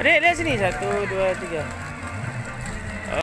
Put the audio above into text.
Adik, lihat sini. Satu, dua, tiga.